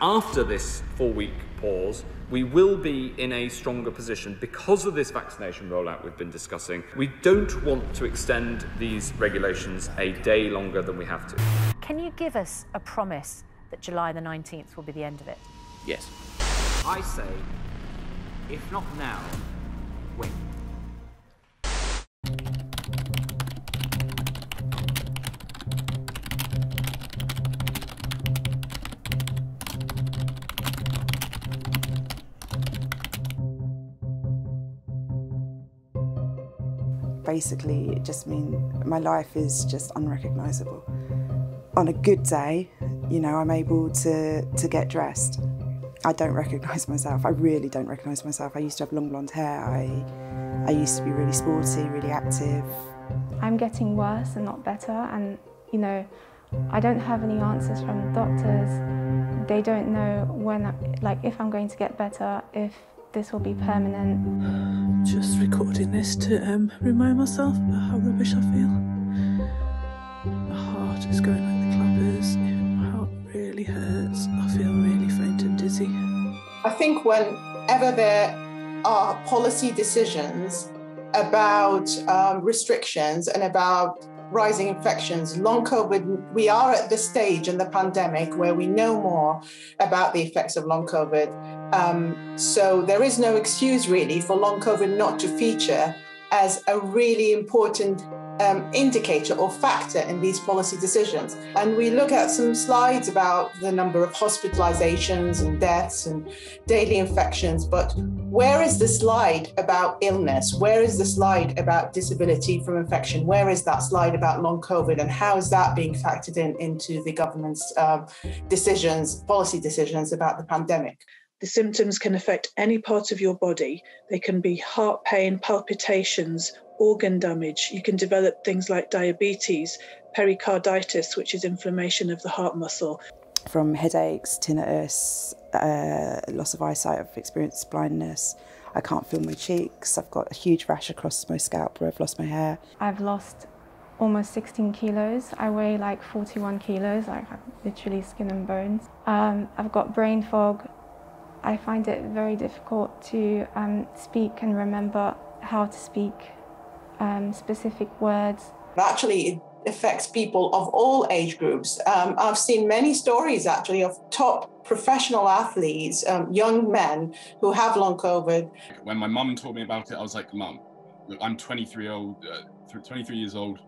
After this four week pause, we will be in a stronger position because of this vaccination rollout we've been discussing. We don't want to extend these regulations a day longer than we have to. Can you give us a promise that July the 19th will be the end of it? Yes. I say, if not now, when? Basically, it just means my life is just unrecognisable. On a good day, you know, I'm able to, to get dressed. I don't recognise myself. I really don't recognise myself. I used to have long blonde hair. I, I used to be really sporty, really active. I'm getting worse and not better, and you know, I don't have any answers from doctors. They don't know when, like, if I'm going to get better, if this will be permanent. Just recording this to um, remind myself about how rubbish I feel. My heart is going like the clappers. My heart really hurts. I feel really faint and dizzy. I think whenever there are policy decisions about um, restrictions and about rising infections, long COVID, we are at the stage in the pandemic where we know more about the effects of long COVID. Um, so there is no excuse really for long COVID not to feature as a really important um, indicator or factor in these policy decisions. And we look at some slides about the number of hospitalizations and deaths and daily infections, but where is the slide about illness? Where is the slide about disability from infection? Where is that slide about long COVID? And how is that being factored in into the government's uh, decisions, policy decisions about the pandemic? The symptoms can affect any part of your body. They can be heart pain, palpitations, organ damage. You can develop things like diabetes, pericarditis, which is inflammation of the heart muscle. From headaches, tinnitus, uh, loss of eyesight, I've experienced blindness. I can't feel my cheeks. I've got a huge rash across my scalp where I've lost my hair. I've lost almost 16 kilos. I weigh like 41 kilos, like literally skin and bones. Um, I've got brain fog. I find it very difficult to um, speak and remember how to speak um, specific words. Actually, it affects people of all age groups. Um, I've seen many stories actually of top professional athletes, um, young men who have long COVID. When my mum told me about it, I was like, Mum, I'm 23 old, uh, 23 years old.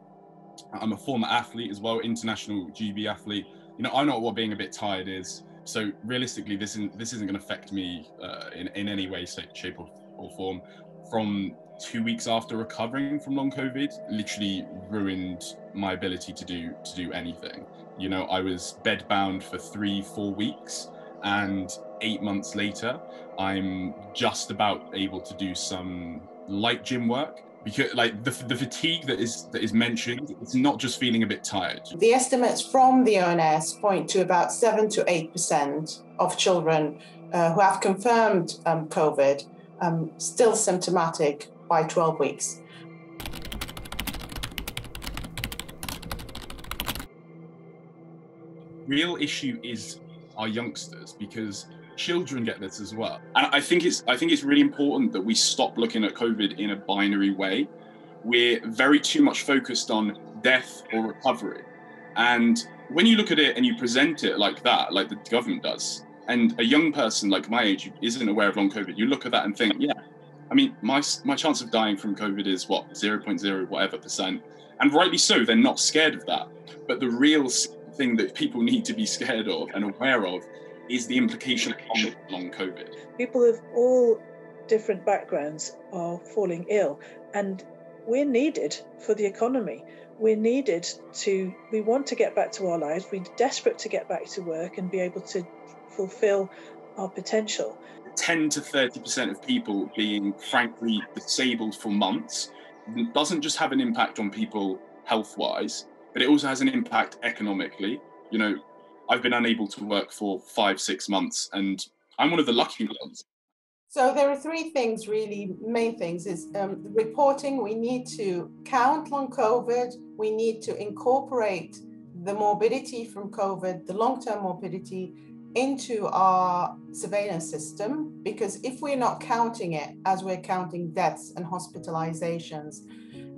I'm a former athlete as well, international GB athlete. You know, I know what being a bit tired is. So realistically, this isn't this isn't going to affect me uh, in in any way, shape, or, or form. From two weeks after recovering from long COVID literally ruined my ability to do to do anything. You know, I was bedbound for three, four weeks, and eight months later, I'm just about able to do some light gym work because like the, the fatigue that is that is mentioned it's not just feeling a bit tired the estimates from the ons point to about 7 to 8 percent of children uh, who have confirmed um, covid um, still symptomatic by 12 weeks. Real issue is our youngsters because children get this as well. And I think it's I think it's really important that we stop looking at COVID in a binary way. We're very too much focused on death or recovery. And when you look at it and you present it like that, like the government does, and a young person like my age who isn't aware of long COVID, you look at that and think, yeah, I mean, my my chance of dying from COVID is what 0.0 whatever percent, and rightly so. They're not scared of that. But the real thing that people need to be scared of and aware of is the implication of long COVID. People of all different backgrounds are falling ill, and we're needed for the economy. We're needed to. We want to get back to our lives. We're desperate to get back to work and be able to fulfill our potential. 10 to 30% of people being frankly disabled for months doesn't just have an impact on people health wise, but it also has an impact economically. You know, I've been unable to work for five, six months, and I'm one of the lucky ones. So there are three things, really, main things is um, reporting. We need to count long COVID. We need to incorporate the morbidity from COVID, the long-term morbidity into our surveillance system because if we're not counting it as we're counting deaths and hospitalizations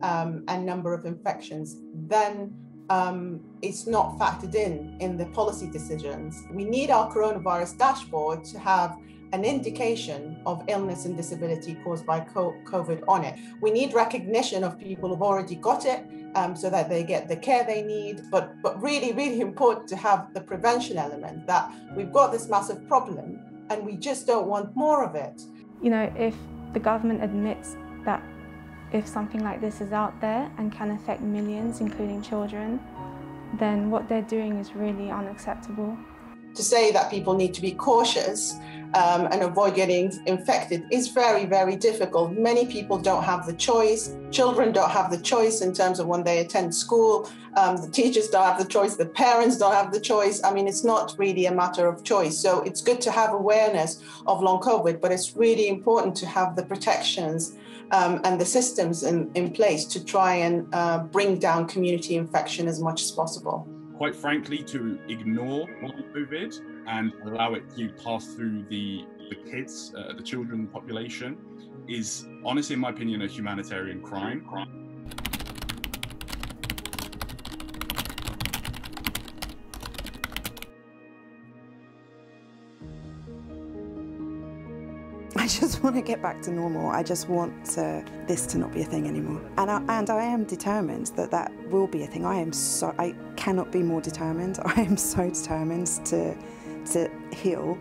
um, and number of infections, then um, it's not factored in in the policy decisions. We need our coronavirus dashboard to have an indication of illness and disability caused by COVID on it. We need recognition of people who've already got it um, so that they get the care they need. But, but really, really important to have the prevention element that we've got this massive problem and we just don't want more of it. You know, if the government admits that if something like this is out there and can affect millions, including children, then what they're doing is really unacceptable. To say that people need to be cautious um, and avoid getting infected is very, very difficult. Many people don't have the choice. Children don't have the choice in terms of when they attend school. Um, the teachers don't have the choice. The parents don't have the choice. I mean, it's not really a matter of choice. So it's good to have awareness of long COVID, but it's really important to have the protections um, and the systems in, in place to try and uh, bring down community infection as much as possible. Quite frankly, to ignore COVID and allow it to pass through the, the kids, uh, the children population, is honestly, in my opinion, a humanitarian crime. I just want to get back to normal. I just want to, this to not be a thing anymore. And I, and I am determined that that will be a thing. I am so, I cannot be more determined. I am so determined to to heal